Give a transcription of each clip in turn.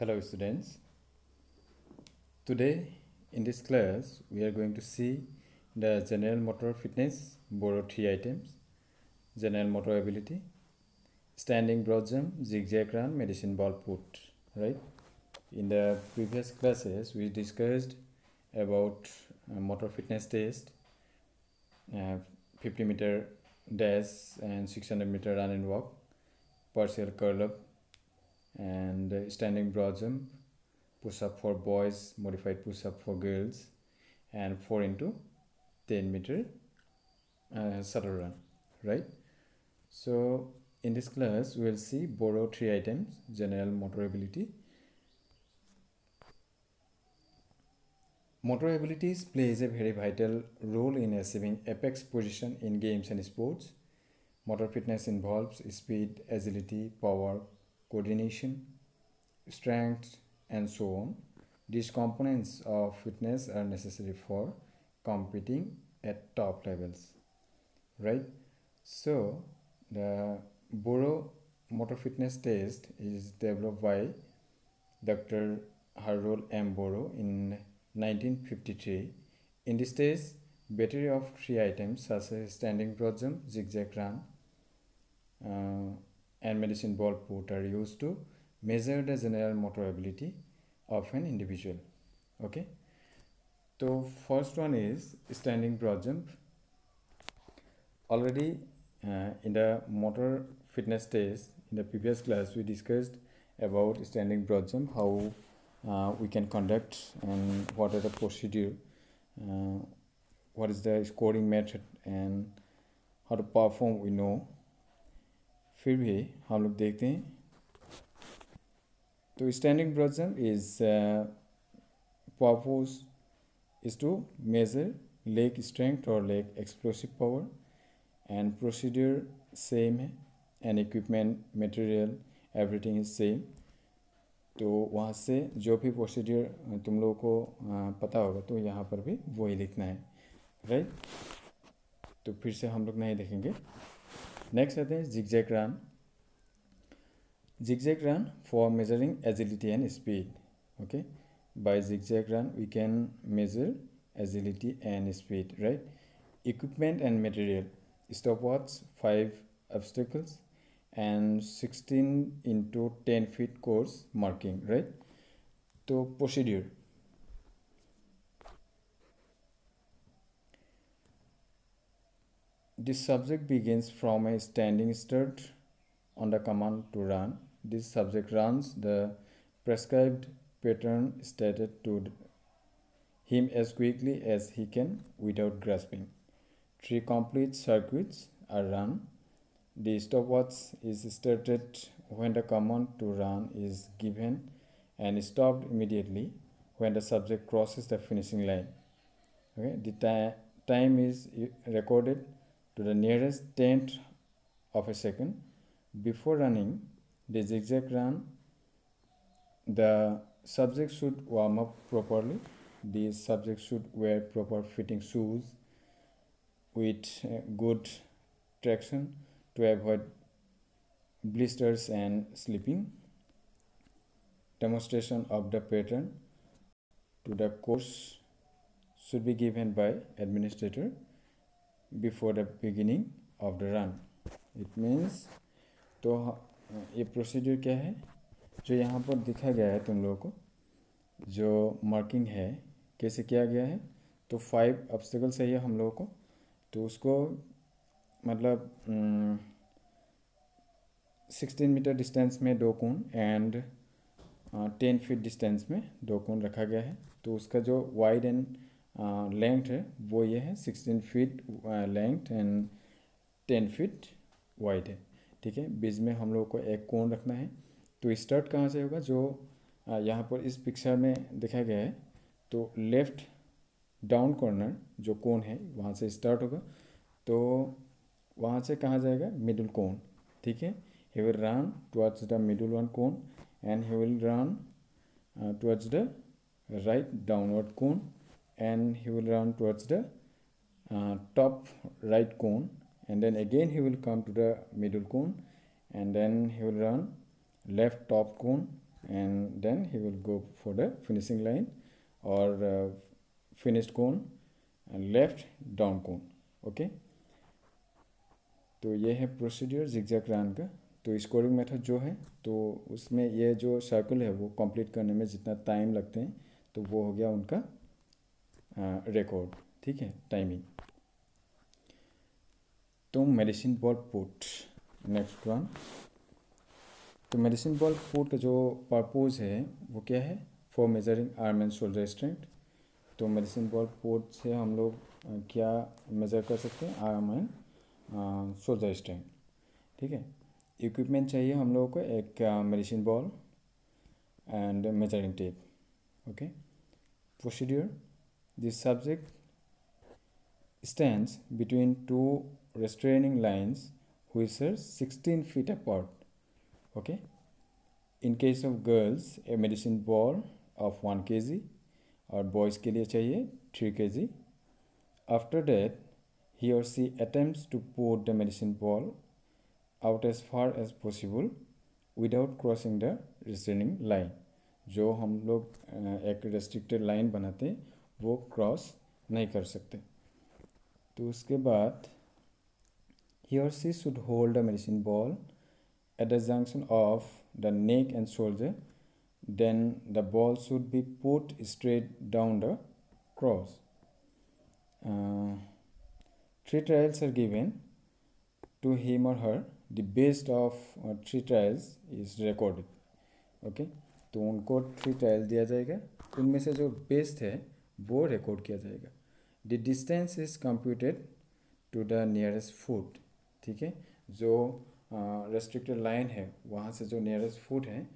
Hello students. Today in this class we are going to see the general motor fitness borrow three items general motor ability standing broad jump zigzag run medicine ball put right in the previous classes we discussed about uh, motor fitness test uh, 50 meter dash and 600 meter run and walk partial curl up and uh, standing broad jump push up for boys modified push up for girls and 4 into 10 meter uh, shuttle run right? So in this class we will see borrow three items general motor ability. Motor abilities plays a very vital role in achieving apex position in games and sports. Motor fitness involves speed agility power coordination, strength, and so on. These components of fitness are necessary for competing at top levels, right? So, the Borrow Motor Fitness Test is developed by Dr. Harold M. Borrow in 1953. In this test, battery of three items such as standing broad jump, zigzag run, uh, medicine ball put are used to measure the general motor ability of an individual okay? So first one is standing broad jump. Already uh, in the motor fitness test in the previous class we discussed about standing broad jump how uh, we can conduct and what are the procedure uh, what is the scoring method and how to perform we know फिर भी हम लोग देखते हैं। तो standing broad jump is purpose is to measure leg strength और leg explosive power and procedure same है and equipment material everything is same तो वहाँ से जो भी प्रोसीड्यूर तुम लोगों को पता होगा तो यहाँ पर भी वही लिखना है राइट तो फिर से हम लोग नहीं देखेंगे। Next are the zigzag run. Zigzag run for measuring agility and speed. Okay, by zigzag run we can measure agility and speed. Right. Equipment and material: stopwatch, five obstacles, and 16 into 10 feet course marking. Right. So procedure This subject begins from a standing start on the command to run. This subject runs the prescribed pattern stated to him as quickly as he can without grasping. Three complete circuits are run. The stopwatch is started when the command to run is given and stopped immediately when the subject crosses the finishing line. Okay, the time is recorded to the nearest tenth of a second. Before running the zigzag run, the subject should warm up properly. The subject should wear proper fitting shoes with uh, good traction to avoid blisters and slipping. Demonstration of the pattern to the course should be given by administrator before the beginning of the run. It means तो ये procedure क्या है? जो यहाँ पर दिखा गया है तुम लोगों को, जो मार्किंग है, कैसे किया गया है? तो फाइव ऑब्स्टिकल चाहिए हम लोगों को। तो उसको मतलब सिक्सटीन मीटर डिस्टेंस में दो cone and ten feet distance में दो कून रखा गया है। तो उसका जो वाइड एंड लेंथ है, वो ये है sixteen feet length and ten feet wide है, ठीक है? बीच में हम लोग को एक कोण रखना है तो स्टार्ट कहाँ से होगा? जो यहाँ पर इस पिक्चर में दिखाया गया है तो लेफ़्ट डाउन कॉर्नर जो कोन है, वहाँ से स्टार्ट होगा तो वहाँ से कहाँ जाएगा? मिडिल कोन ठीक है? He will run towards the middle one cone and he will run towards the right downward cone and he will run towards the uh, top right cone and then again he will come to the middle cone and then he will run left top cone and then he will go for the finishing line or uh, finished cone and left down cone okay तो ये है procedure zigzag run का तो scoring method जो है तो उसमें ये जो सर्कल है वो कंप्लीट करने में जितना टाइम लगते हैं तो वो हो गया उनका रिकॉर्ड ठीक है? टाइमिंग तो medicine ball put next one तो मेडिसिन बॉल पोर्ट का जो पर्पोज है, वो क्या है? For measuring arm and shoulder strength तो मेडिसिन बॉल पोर्ट से हम लोग क्या मेज़र कर सकते हैं? आर्म एंड शोल्डर स्ट्रेंथ ठीक है? इक्विपमेंट चाहिए हम लोगों को, एक medicine ball and measuring tape okay procedure this subject stands between two restraining lines which are 16 feet apart okay in case of girls a medicine ball of 1 kg और boys के लिए चाहिए three K G after date he or she attempts to put the medicine ball out as far as possible without crossing the restraining line जो हम लोग एक restricted line बनाते हैं वो क्रॉस नहीं कर सकते। तो उसके बाद he or she should hold a medicine ball at the junction of the neck and shoulder then the ball should be put straight down the cross three trials are given to him or her the best of three trials is recorded okay तो उनको three trial दिया जाएगा। उनमें से जो best है वो record किया जाएगा। The distance is computed to the nearest foot ठीक है? जो रेस्ट्रिक्टेड लाइन है, वहाँ से जो नियरेस्ट फ़ूड है,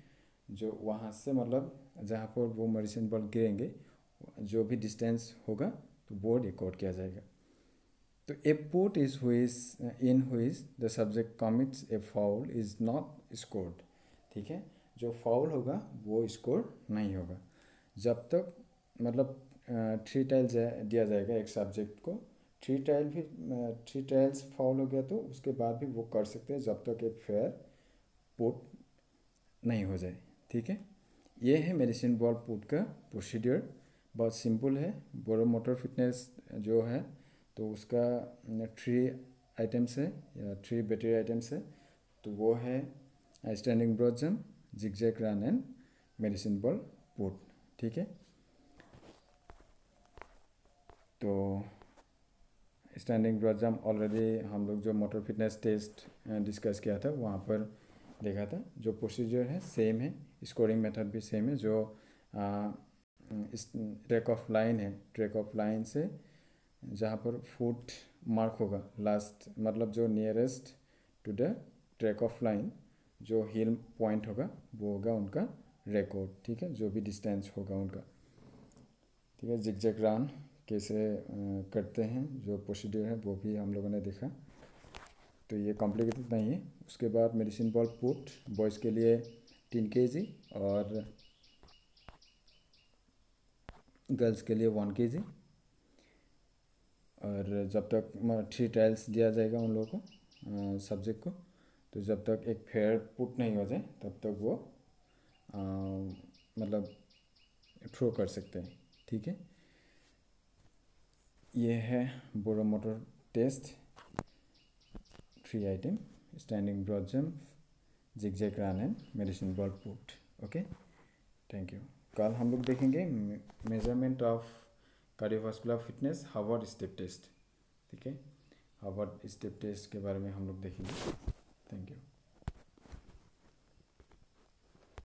जो वहाँ से मतलब जहाँ पर वो मेडिसिन बॉल गिरेंगे, जो भी डिस्टेंस होगा तो वो रिकॉर्ड किया जाएगा। तो a put is which in which the subject commits a foul is not scored ठीक है? जो फाउल होगा, वो स्कोर नहीं होगा। जब तक मतलब थ्री टाइल दिया जाएगा एक सब्जेक्ट को। थ्री टाइल भी थ्री टाइल्स फाउल हो गया तो उसके बाद भी वो कर सकते हैं जब तक एक फेयर पुट नहीं हो जाए, ठीक है? ये है मेडिसिन बॉल पुट का प्रोसीडियर बहुत सिंपल है बोरो मोटर फिटनेस जो है तो उसका थ्री आइटम्स है, या थ्री बैटरी आइटम्स है तो वो है standing broad jump zigzag run and medicine ball put ठीक है? तो स्टैंडिंग ब्रॉड ऑलरेडी हम लोग जो मोटर फिटनेस टेस्ट डिस्कस किया था, वहाँ पर देखा था। जो प्रोसीजर है सेम है। स्कोरिंग मेथड भी सेम है, जो ट्रैक ऑफ़ लाइन है। ट्रैक ऑफ़ लाइन से जहाँ पर फुट मार्क होगा। लास्ट मतलब जो nearest to the track of line जो हिल पॉइंट होगा, वो होगा उनका रिकॉर्ड ठीक है? जो भी डिस्टेंस होगा उनका। ठीक है? जिक जैक रन कैसे करते हैं जो प्रोसीड्यूर है वो भी हम लोगों ने देखा। तो ये कॉम्प्लिकेटेड नहीं है। उसके बाद मेडिसिन बॉल पुट बॉयज़ के लिए तीन के जी और गर्ल्स के लिए वन के जी और जब तक थ्री ट्रायल्स दिया जाएगा उन लोगों को सब्जेक्ट को तो जब तक एक फेयर पुट नहीं हो जाए तब तक वो आ, मतलब थ्रो कर सकते हैं। ठीक है? ये है Barrow motor test three item standing broad jump zigzag run and medicine ball put okay thank you कल हम लोग देखेंगे measurement of cardiovascular fitness Harvard step test ठीक है? हावर्ड स्टेप टेस्ट के बारे में हम लोग देखेंगे.